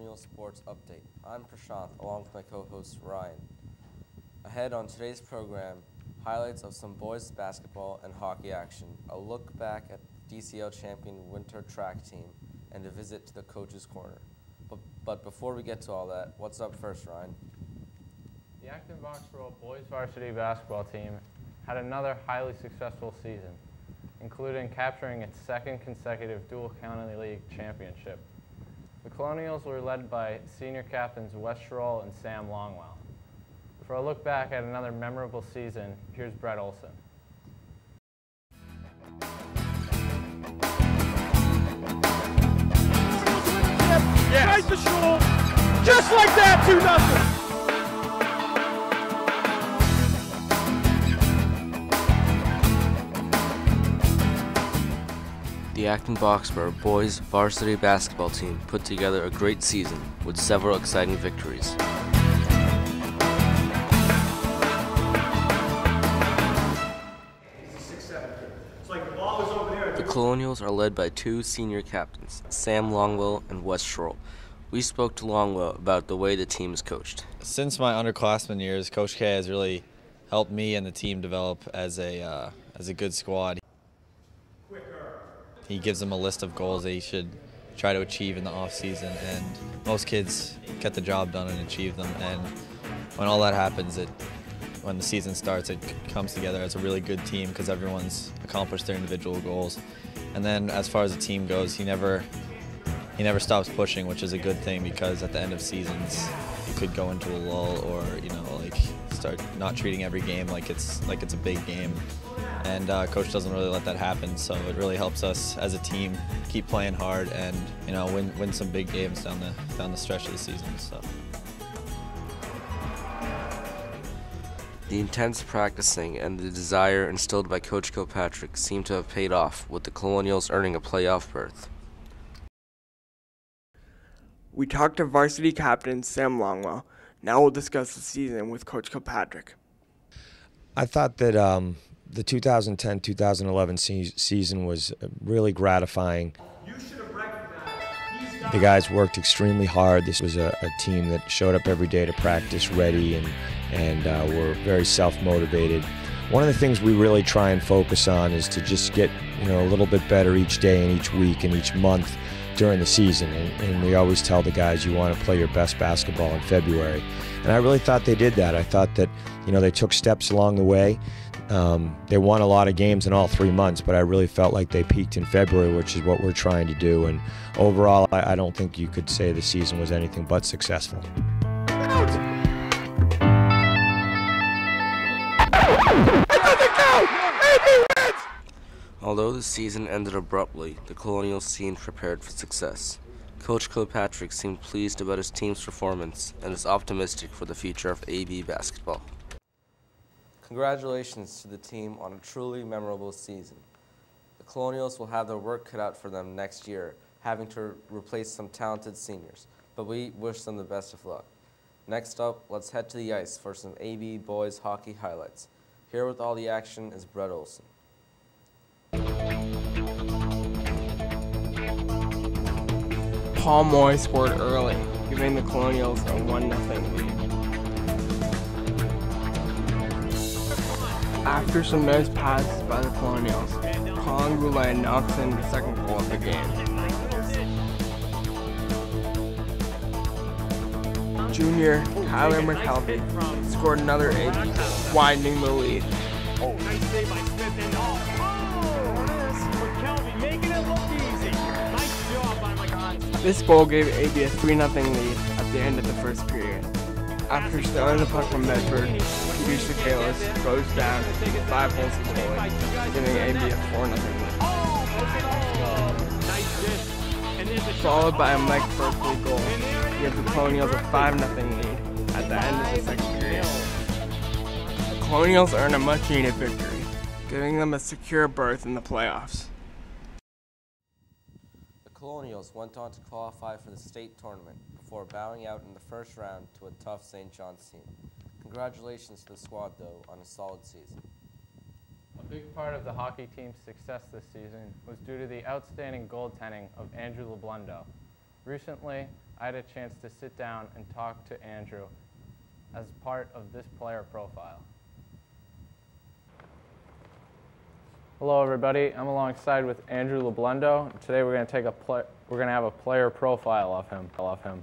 Colonial Sports Update. I'm Prashant along with my co-host Ryan. Ahead on today's program, highlights of some boys basketball and hockey action, a look back at DCL champion winter track team, and a visit to the coach's corner. But, but before we get to all that, what's up first, Ryan? The Acton Boxborough boys varsity basketball team had another highly successful season, including capturing its second consecutive dual county league championship. The Colonials were led by senior captains Wes and Sam Longwell. For a look back at another memorable season, here's Brett Olson. Yes. Right to. Just like that, 2 nothing. The Acton Boxborough boys varsity basketball team put together a great season with several exciting victories. The Colonials are led by two senior captains, Sam Longwell and Wes Schroll. We spoke to Longwell about the way the team is coached. Since my underclassmen years, Coach K has really helped me and the team develop as a uh, as a good squad. He gives them a list of goals they should try to achieve in the off season, and most kids get the job done and achieve them. And when all that happens, it when the season starts, it comes together as a really good team because everyone's accomplished their individual goals. And then as far as the team goes, he never he never stops pushing, which is a good thing because at the end of seasons, you could go into a lull or you know start not treating every game like it's like it's a big game. And uh, coach doesn't really let that happen, so it really helps us as a team keep playing hard and you know win win some big games down the down the stretch of the season. So. The intense practicing and the desire instilled by Coach Kilpatrick seem to have paid off, with the Colonials earning a playoff berth. We talked to varsity captain Sam Longwell. Now we'll discuss the season with Coach Kilpatrick. I thought that um, the 2010-2011 se- season was really gratifying. The guys worked extremely hard. This was a, a team that showed up every day to practice ready and, and uh, were very self-motivated. One of the things we really try and focus on is to just get you know a little bit better each day and each week and each month during the season. And, and we always tell the guys you want to play your best basketball in February. And I really thought they did that. I thought that you know they took steps along the way. Um, they won a lot of games in all three months, but I really felt like they peaked in February, which is what we're trying to do. And overall, I, I don't think you could say the season was anything but successful. Although the season ended abruptly, the Colonials seemed prepared for success. Coach Kilpatrick seemed pleased about his team's performance and is optimistic for the future of AB basketball. Congratulations to the team on a truly memorable season. The Colonials will have their work cut out for them next year, having to replace some talented seniors, but we wish them the best of luck. Next up, let's head to the ice for some AB boys hockey highlights. Here with all the action is Brett Olson. Paul Moy scored early, giving the Colonials a 1 0 lead. After some nice passes by the Colonials, Colin knocks in the second goal of the game. Junior Tyler McKelvey scored another 8, widening the lead. This goal gave AB a 3 0 lead at the end of the first period. After stealing the puck from Medford, Peter Sakalis goes down five goals to goal, giving AB a 4 0 lead. Followed by a Mike Berkeley goal, gives the Colonials a 5 0 lead at the end of the second period. The Colonials earn a much needed victory, giving them a secure berth in the playoffs. Colonials went on to qualify for the state tournament before bowing out in the first round to a tough St. John's team. Congratulations to the squad, though, on a solid season. A big part of the hockey team's success this season was due to the outstanding goaltending of Andrew LeBlundo. Recently, I had a chance to sit down and talk to Andrew as part of this player profile. Hello, everybody. I'm alongside with Andrew LeBlendo. Today, we're going to take a we're going to have a player profile of him. Of him.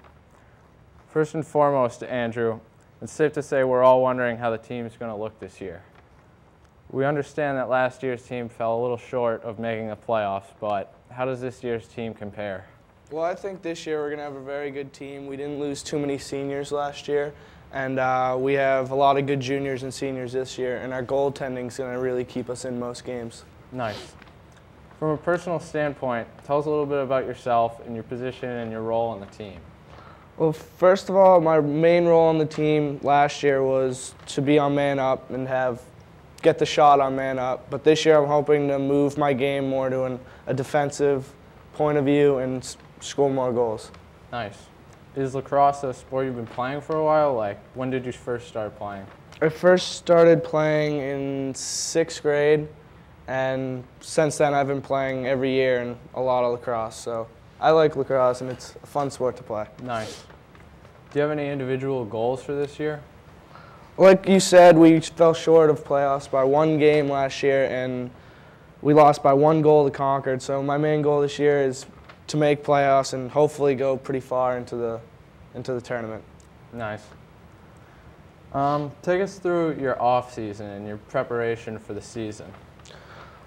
First and foremost, Andrew, it's safe to say we're all wondering how the team is going to look this year. We understand that last year's team fell a little short of making the playoffs, but how does this year's team compare? Well, I think this year we're going to have a very good team. We didn't lose too many seniors last year, and uh, we have a lot of good juniors and seniors this year, and our goaltending is going to really keep us in most games. Nice. From a personal standpoint, tell us a little bit about yourself and your position and your role on the team. Well, first of all, my main role on the team last year was to be on man up and have get the shot on man up. But this year, I'm hoping to move my game more to an, a defensive point of view and s- score more goals. Nice. Is lacrosse a sport you've been playing for a while? Like, when did you first start playing? I first started playing in sixth grade, and since then I've been playing every year and a lot of lacrosse. So I like lacrosse, and it's a fun sport to play. Nice. Do you have any individual goals for this year? Like you said, we fell short of playoffs by one game last year, and we lost by one goal to Concord. So my main goal this year is to make playoffs and hopefully go pretty far into the into the tournament. Nice. Um, take us through your off season and your preparation for the season.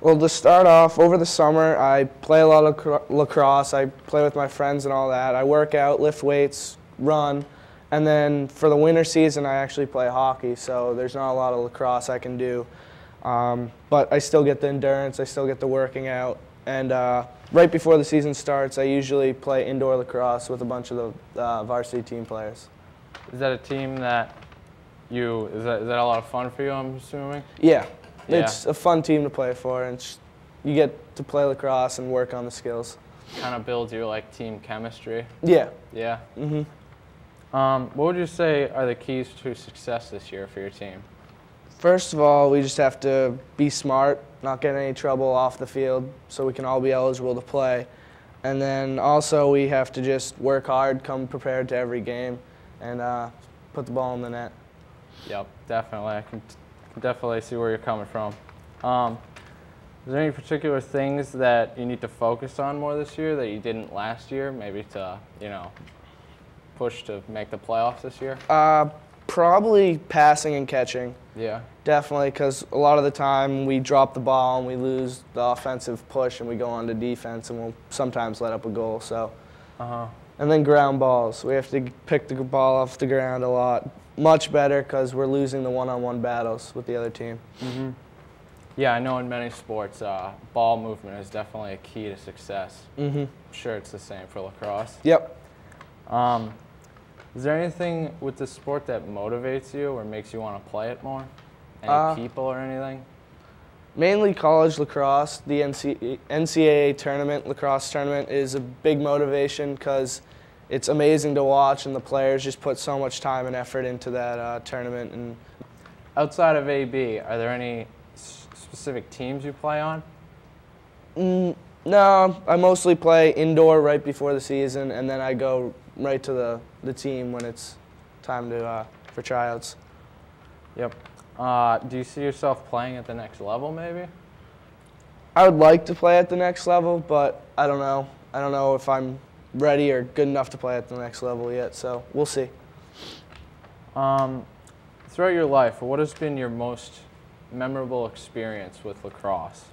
Well, to start off, over the summer, I play a lot of cro- lacrosse. I play with my friends and all that. I work out, lift weights, run. And then for the winter season, I actually play hockey, so there's not a lot of lacrosse I can do. Um, but I still get the endurance, I still get the working out. And uh, right before the season starts, I usually play indoor lacrosse with a bunch of the uh, varsity team players. Is that a team that you, is that, is that a lot of fun for you, I'm assuming? Yeah, Yeah. it's a fun team to play for, and you get to play lacrosse and work on the skills. Kind of builds your like team chemistry. Yeah. Yeah. hmm Um, what would you say are the keys to success this year for your team? First of all, we just have to be smart, not get in any trouble off the field, so we can all be eligible to play. And then also we have to just work hard, come prepared to every game, and uh, put the ball in the net. Yep, definitely. I can, t- can definitely see where you're coming from. Um, is there any particular things that you need to focus on more this year that you didn't last year? Maybe to, you know, push to make the playoffs this year? Uh, probably passing and catching, Yeah. definitely, because a lot of the time we drop the ball and we lose the offensive push and we go on to defense and we'll sometimes let up a goal. So, Uh huh. and then ground balls, we have to pick the ball off the ground a lot, much better because we're losing the one-on-one battles with the other team. Mm-hmm. Yeah, I know in many sports, uh, ball movement is definitely a key to success. Mm-hmm. I'm sure it's the same for lacrosse. Yep. Um, is there anything with the sport that motivates you or makes you want to play it more? Any Uh, people or anything? Mainly college lacrosse. The NCAA tournament, lacrosse tournament, is a big motivation because it's amazing to watch, and the players just put so much time and effort into that uh, tournament. And Outside of AB, are there any specific teams you play on? mm, no, I mostly play indoor right before the season, and then I go right to the, the team when it's time to uh, for tryouts. Yep. Uh, do you see yourself playing at the next level, maybe? I would like to play at the next level, but I don't know. I don't know if I'm ready or good enough to play at the next level yet. So we'll see. Um, throughout your life, what has been your most memorable experience with lacrosse?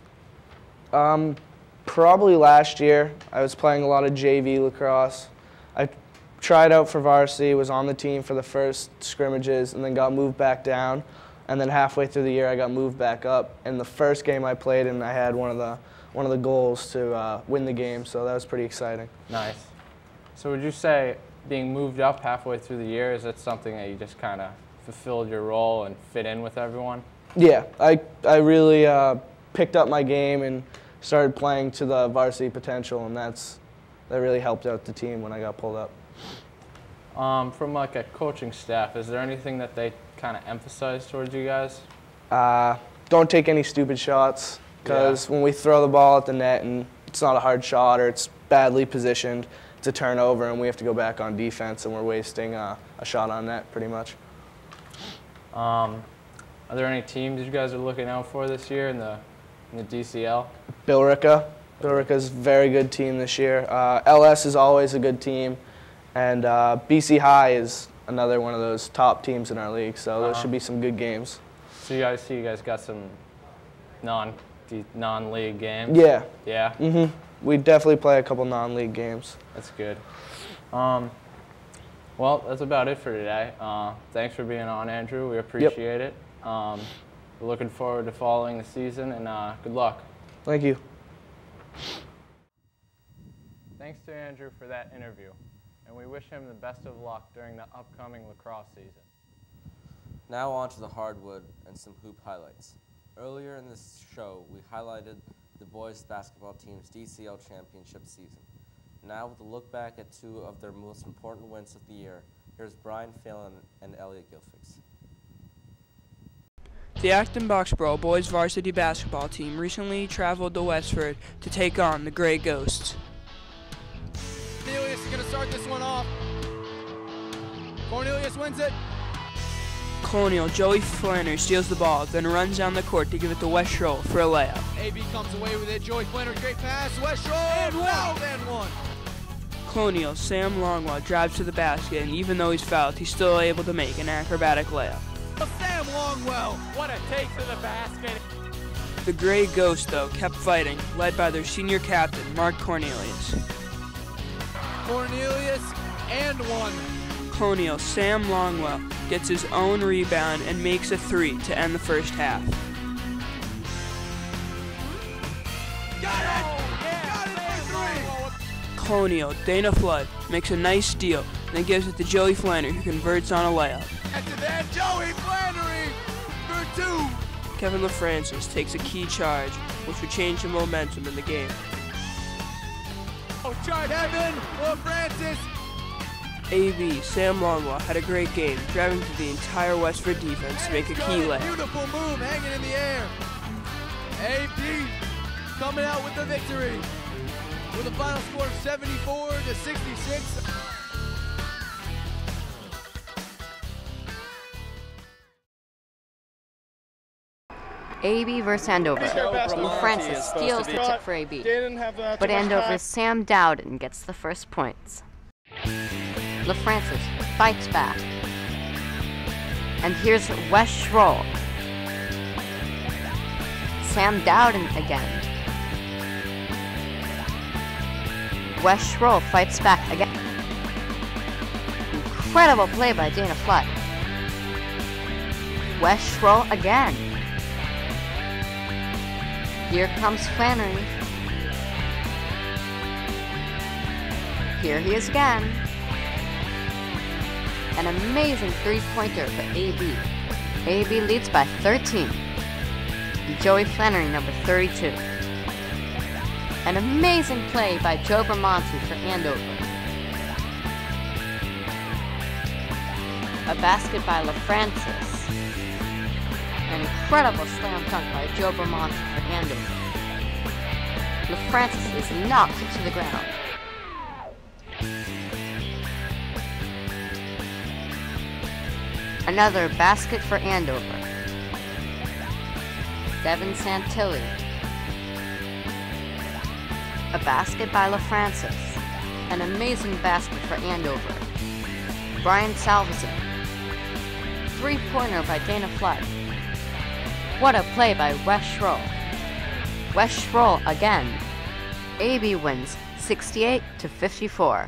Um, probably last year, I was playing a lot of JV lacrosse. I tried out for varsity, was on the team for the first scrimmages, and then got moved back down. And then halfway through the year, I got moved back up. And the first game I played, and I had one of the one of the goals to uh, win the game. So that was pretty exciting. Nice. So would you say being moved up halfway through the year is that something that you just kind of fulfilled your role and fit in with everyone? Yeah, I I really uh, picked up my game and started playing to the varsity potential, and that's that really helped out the team when I got pulled up. Um, from like a coaching staff, is there anything that they kind of emphasize towards you guys? Uh, don't take any stupid shots because when we throw the ball at the net and it's not a hard shot or it's badly positioned, it's it's a turnover and we have to go back on defense and we're wasting uh, a shot on net pretty much. Um, are there any teams you guys are looking out for this year in the in the DCL? Billerica. Billerica's a very good team this year. Uh, LS is always a good team, and uh, BC High is another one of those top teams in our league. So those Uh-huh. should be some good games. So you guys see you guys got some non non league games. Yeah. Yeah. Mhm. We definitely play a couple non-league games. That's good. Um, well, that's about it for today. Uh, thanks for being on, Andrew. We appreciate it. Um, we're looking forward to following the season, and uh, good luck. Thank you. Thanks to Andrew for that interview, and we wish him the best of luck during the upcoming lacrosse season. Now on to the hardwood and some hoop highlights. Earlier in this show, we highlighted the boys basketball team's DCL championship season. Now with a look back at two of their most important wins of the year, here's Brian Phelan and Elliot Gilfix. The Acton Boxborough boys varsity basketball team recently traveled to Westford to take on the Grey Ghosts. Start this one off. Cornelius wins it. Colonial Joey Flannery steals the ball, then runs down the court to give it to Wes Schroll for a layup. AB comes away with it. Joey Flannery, great pass. Wes Schroll. And one. And one. Colonial Sam Longwell drives to the basket, and even though he's fouled, he's still able to make an acrobatic layup. Sam Longwell. What a take to the basket. The Grey Ghosts, though, kept fighting, led by their senior captain, Mark Cornelius. Cornelius and one. Colonial Sam Longwell gets his own rebound and makes a three to end the first half. Got it. Got it for three. Colonial Dana Flood makes a nice steal, then gives it to Joey Flannery, who converts on a layup. After that, Joey Flannery for two. Kevin LaFrancis takes a key charge, which would change the momentum in the game. Oh, chart Kevin LaFrancis. AB Sam Longwell had a great game, driving through the entire Westford defense to make a key layup. Beautiful move, hanging in the air. AB coming out with the victory. With a final score of 74 to 66. AB versus Andover. Francis steals the tip for AB. But Andover's Sam Dowden gets the first points. LaFrancis fights back. And here's Wes Schroll. Sam Dowden again. Wes Schroll fights back again. Incredible play by Dana Flood. Wes Schroll again. Here comes Flannery. Here he is again. An amazing three-pointer for AB. AB leads by 13. Joey Flannery, number 32. An amazing play by Joe Bermonti for Andover. A basket by LaFrancis. An incredible slam dunk by Joe Bermonti for Andover. LaFrancis is knocked to the ground. Another basket for Andover. Devin Santilli. A basket by LaFrancis. An amazing basket for Andover. Brian Salvesen. Three-pointer by Dana Flood. What a play by Wes Schroll. Wes Schroll again. AB wins 68 to 54.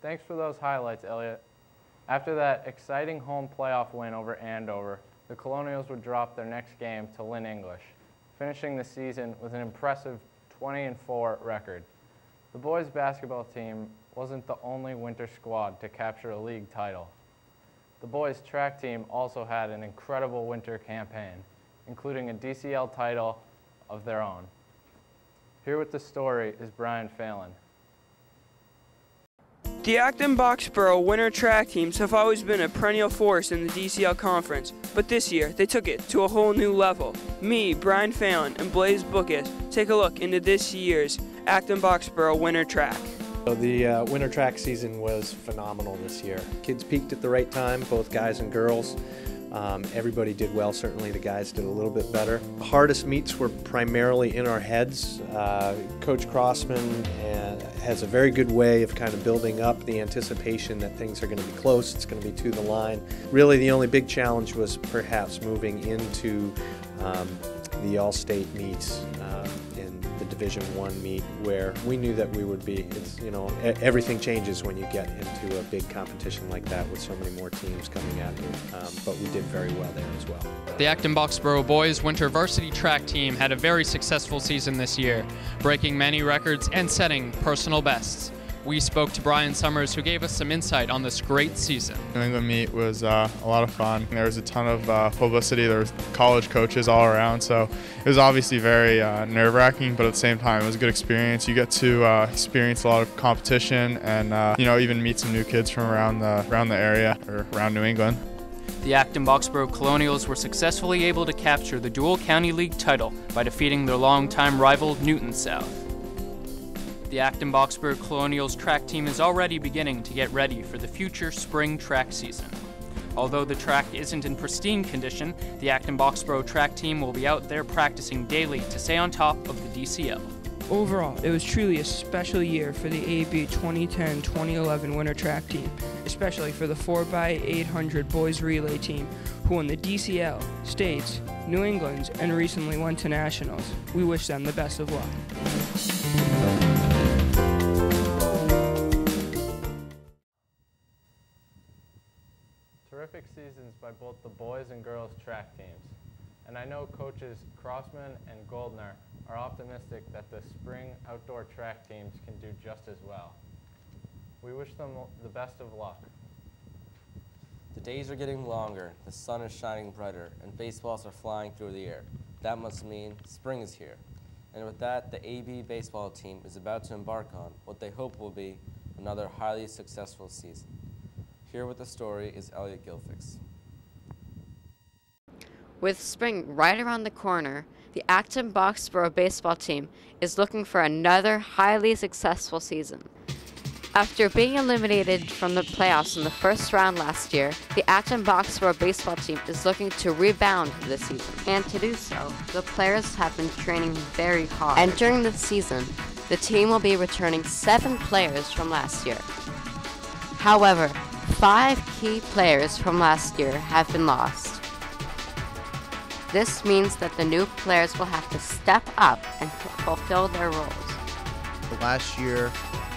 Thanks for those highlights, Elliot. After that exciting home playoff win over Andover, the Colonials would drop their next game to Lynn English, finishing the season with an impressive 20 and 4 record. The boys basketball team wasn't the only winter squad to capture a league title. The boys track team also had an incredible winter campaign, including a DCL title of their own. Here with the story is Brian Phelan. The Acton Boxborough winter track teams have always been a perennial force in the DCL conference, but this year they took it to a whole new level. Me, Brian Fallon, and Blaze Bookus take a look into this year's Acton Boxborough winter track. So the uh, winter track season was phenomenal this year. Kids peaked at the right time, both guys and girls. Um, everybody did well, certainly the guys did a little bit better. The hardest meets were primarily in our heads. Uh, Coach Crossman uh, has a very good way of kind of building up the anticipation that things are going to be close, it's going to be to the line. Really, the only big challenge was perhaps moving into um, the all-state meets. Division One meet where we knew that we would be. It's you know everything changes when you get into a big competition like that with so many more teams coming at you. Um, but we did very well there as well. The Acton Boxborough boys winter varsity track team had a very successful season this year, breaking many records and setting personal bests we spoke to Brian Summers, who gave us some insight on this great season. New England meet was uh, a lot of fun. There was a ton of uh, publicity. There was college coaches all around, so it was obviously very uh, nerve-wracking, but at the same time, it was a good experience. You get to uh, experience a lot of competition, and uh, you know even meet some new kids from around the around the area or around New England. The Acton Boxborough Colonials were successfully able to capture the Dual County League title by defeating their longtime rival Newton South. The Acton Boxborough Colonials track team is already beginning to get ready for the future spring track season. Although the track isn't in pristine condition, the Acton Boxborough track team will be out there practicing daily to stay on top of the DCL. Overall, it was truly a special year for the AB 2010-2011 winter track team, especially for the 4x800 boys relay team, who won the DCL, States, New England's, and recently went to Nationals. We wish them the best of luck. Terrific seasons by both the boys and girls track teams. And I know coaches Crossman and Goldner are optimistic that the spring outdoor track teams can do just as well. We wish them the best of luck. The days are getting longer, the sun is shining brighter, and baseballs are flying through the air. That must mean spring is here. And with that, the AB baseball team is about to embark on what they hope will be another highly successful season. Here with the story is Elliot Gilfix. With spring right around the corner, the Acton Boxborough baseball team is looking for another highly successful season. After being eliminated from the playoffs in the first round last year, the Acton Boxborough baseball team is looking to rebound this season. And to do so, the players have been training very hard. And during the season, the team will be returning seven players from last year. However, Five key players from last year have been lost. This means that the new players will have to step up and fulfill their roles. Last year,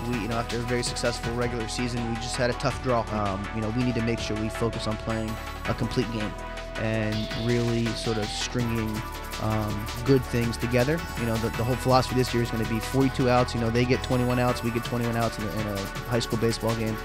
we, you know, after a very successful regular season, we just had a tough draw. Um, you know, we need to make sure we focus on playing a complete game and really sort of stringing um, good things together. You know, the, the, whole philosophy this year is going to be 42 outs. You know, they get 21 outs, we get 21 outs in a, in a high school baseball game.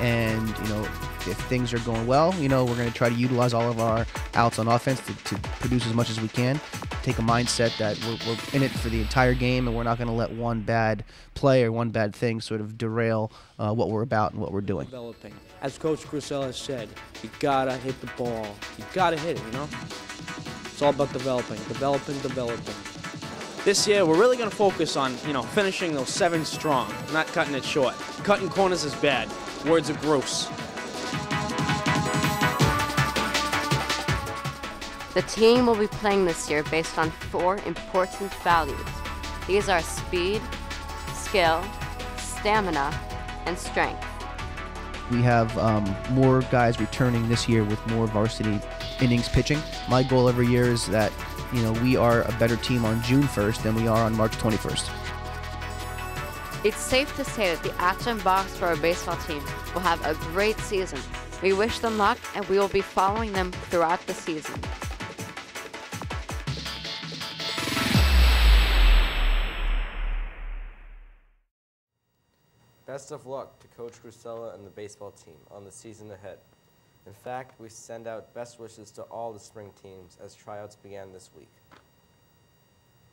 And, you know, if things are going well, you know, we're going to try to utilize all of our outs on offense to, to produce as much as we can. Take a mindset that we're, we're in it for the entire game and we're not going to let one bad play or one bad thing sort of derail uh, what we're about and what we're doing. Developing. As Coach Crisella has said, you got to hit the ball. You got to hit it, you know? It's all about developing, developing, developing. This year, we're really going to focus on, you know, finishing those seven strong, not cutting it short. Cutting corners is bad. Words are gross. The team will be playing this year based on four important values. These are speed, skill, stamina, and strength. We have um, more guys returning this year with more varsity innings pitching. My goal every year is that you know we are a better team on June 1st than we are on March 21st. It's safe to say that the Acton our baseball team will have a great season. We wish them luck and we will be following them throughout the season. Best of luck to Coach Crisella and the baseball team on the season ahead. In fact, we send out best wishes to all the spring teams as tryouts began this week.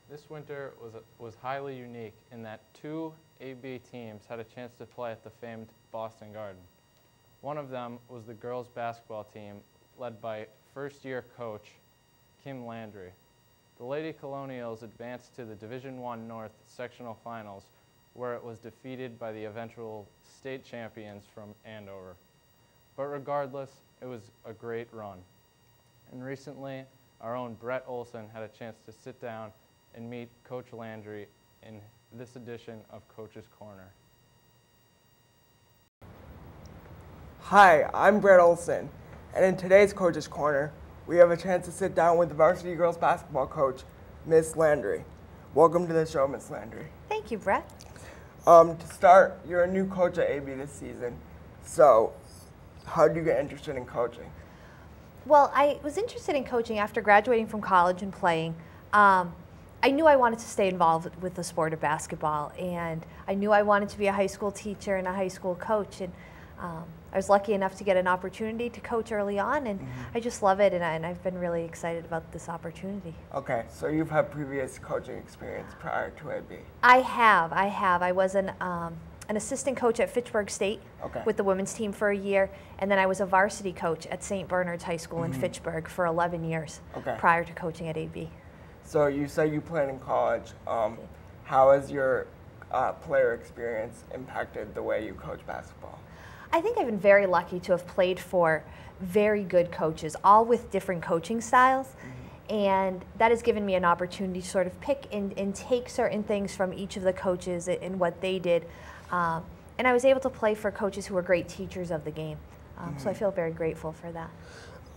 This winter was, was highly unique in that two AB teams had a chance to play at the famed Boston Garden. One of them was the girls basketball team led by first year coach Kim Landry. The Lady Colonials advanced to the Division One North sectional finals where it was defeated by the eventual state champions from Andover. But regardless, it was a great run. And recently, our own Brett Olson had a chance to sit down and meet Coach Landry in this edition of Coach's Corner. Hi, I'm Brett Olson, and in today's Coach's Corner, we have a chance to sit down with the varsity girls basketball coach, Miss Landry. Welcome to the show, Miss Landry. Thank you, Brett. Um, to start, you're a new coach at AB this season, so how did you get interested in coaching? Well, I was interested in coaching after graduating from college and playing. Um, I knew I wanted to stay involved with the sport of basketball, and I knew I wanted to be a high school teacher and a high school coach. And um, I was lucky enough to get an opportunity to coach early on, and mm-hmm. I just love it, and, I, and I've been really excited about this opportunity. Okay, so you've had previous coaching experience prior to AB? I have, I have. I was an um, an assistant coach at Fitchburg State okay. with the women's team for a year, and then I was a varsity coach at St. Bernard's High School mm-hmm. in Fitchburg for 11 years okay. prior to coaching at AB. So you say you played in college. Um, how has your uh, player experience impacted the way you coach basketball? I think I've been very lucky to have played for very good coaches, all with different coaching styles. Mm-hmm. And that has given me an opportunity to sort of pick and, and take certain things from each of the coaches and what they did um, and I was able to play for coaches who were great teachers of the game. Um, mm-hmm. So I mm-hmm. feel very grateful for that.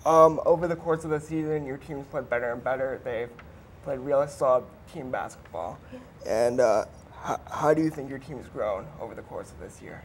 Um, over the course of the season, your team's played better and better. They've played really solid team basketball. Yeah. And uh, h- how do you think your team's grown over the course of this year?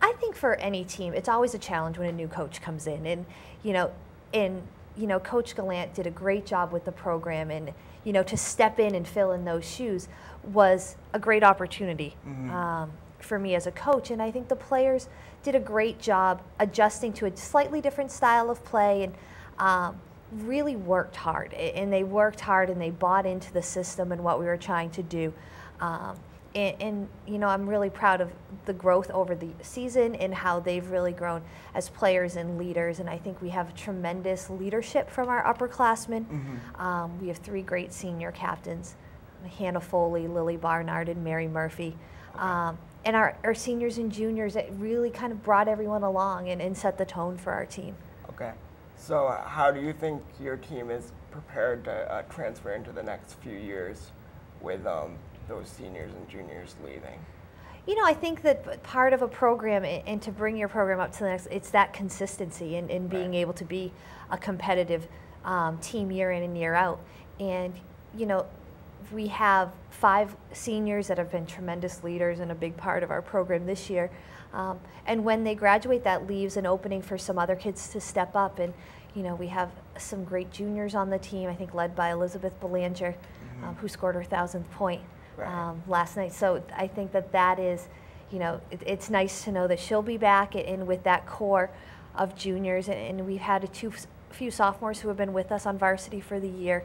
I think for any team, it's always a challenge when a new coach comes in. And, you know, in you know, Coach Gallant did a great job with the program, and you know, to step in and fill in those shoes was a great opportunity. Mm-hmm. Um, for me as a coach. And I think the players did a great job adjusting to a slightly different style of play and um, really worked hard. And they worked hard and they bought into the system and what we were trying to do. Um, and, and, you know, I'm really proud of the growth over the season and how they've really grown as players and leaders. And I think we have tremendous leadership from our upperclassmen. Mm-hmm. Um, we have three great senior captains Hannah Foley, Lily Barnard, and Mary Murphy. Um, and our, our seniors and juniors, it really kind of brought everyone along and, and set the tone for our team. Okay. So, uh, how do you think your team is prepared to uh, transfer into the next few years with um, those seniors and juniors leaving? You know, I think that part of a program and to bring your program up to the next, it's that consistency and, and being right. able to be a competitive um, team year in and year out. And, you know, we have five seniors that have been tremendous leaders and a big part of our program this year. Um, and when they graduate, that leaves an opening for some other kids to step up. And, you know, we have some great juniors on the team, I think led by Elizabeth Belanger, mm-hmm. um, who scored her thousandth point right. um, last night. So I think that that is, you know, it, it's nice to know that she'll be back and with that core of juniors. And we've had a two, few sophomores who have been with us on varsity for the year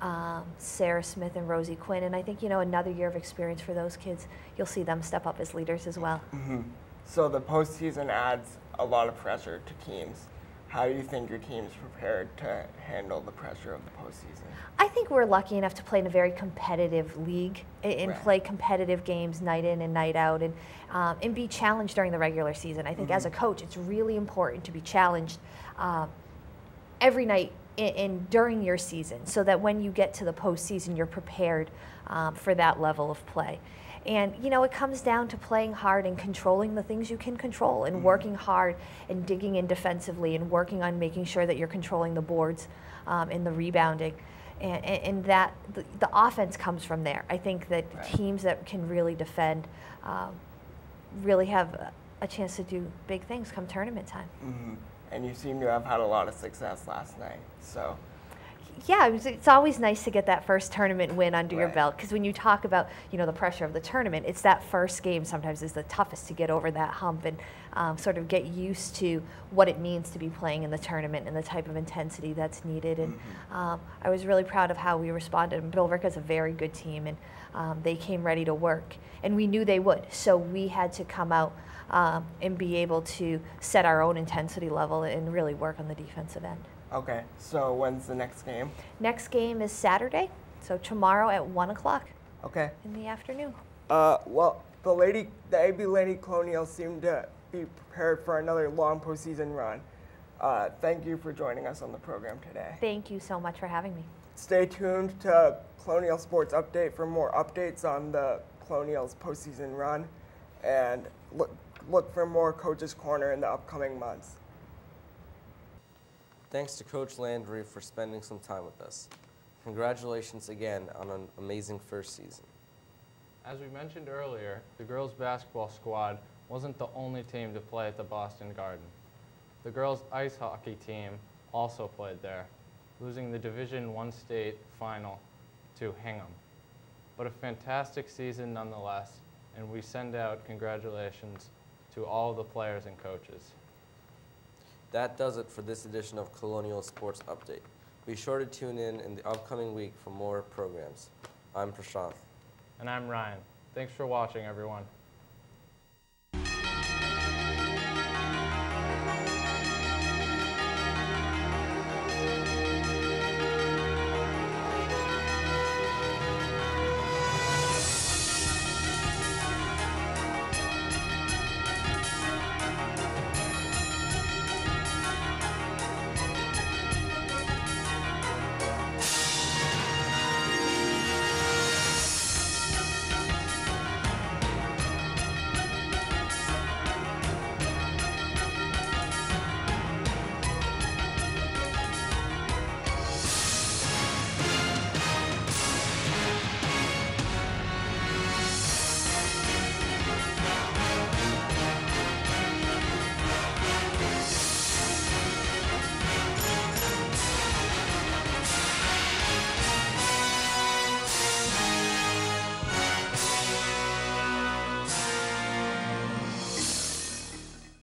um, Sarah Smith and Rosie Quinn. And I think, you know, another year of experience for those kids, you'll see them step up as leaders as well. Mm-hmm. So the postseason adds a lot of pressure to teams. How do you think your team is prepared to handle the pressure of the postseason? I think we're lucky enough to play in a very competitive league and right. play competitive games night in and night out and, um, and be challenged during the regular season. I think mm-hmm. as a coach, it's really important to be challenged um, every night in, during your season so that when you get to the postseason, you're prepared um, for that level of play. And you know, it comes down to playing hard and controlling the things you can control and mm-hmm. working hard and digging in defensively and working on making sure that you're controlling the boards um, and the rebounding. And, and that the, the, offense comes from there. I think that right. teams that can really defend um, really have a chance to do big things come tournament time. Mm-hmm and you seem to have had a lot of success last night. So, yeah, it was, it's always nice to get that first tournament win under your belt because when you talk about you know the pressure of the tournament, it's that first game sometimes is the toughest to get over that hump and um, sort of get used to what it means to be playing in the tournament and the type of intensity that's needed. And um, I was really proud of how we responded. And Billerica's a very good team, and um, they came ready to work, and we knew they would. So we had to come out. Um, and be able to set our own intensity level and really work on the defensive end. Okay, so when's the next game? Next game is Saturday, so tomorrow at 1 o'clock Okay. in the afternoon. Uh, well, the lady, the AB Lady Colonials seem to be prepared for another long postseason run. Uh, thank you for joining us on the program today. Thank you so much for having me. Stay tuned to Colonial Sports Update for more updates on the Colonials postseason run, and look look for more Coach's Corner in the upcoming months. Thanks to Coach Landry for spending some time with us. Congratulations again on an amazing first season. As we mentioned earlier, the girls basketball squad wasn't the only team to play at the Boston Garden. The girls ice hockey team also played there, losing the Division One state final to Hingham. But a fantastic season nonetheless, and we send out congratulations to all the players and coaches. That does it for this edition of Colonial Sports Update. Be sure to tune in in the upcoming week for more programs. I'm Prashant. And I'm Ryan. Thanks for watching, everyone.